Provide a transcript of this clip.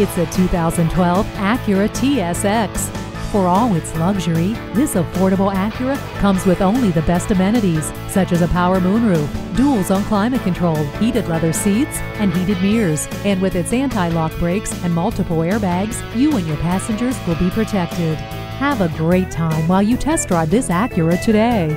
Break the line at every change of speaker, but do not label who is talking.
It's a 2012 Acura TSX. For all its luxury, this affordable Acura comes with only the best amenities, such as a power moonroof, dual zone climate control, heated leather seats, and heated mirrors. And with its anti-lock brakes and multiple airbags, you and your passengers will be protected. Have a great time while you test drive this Acura today.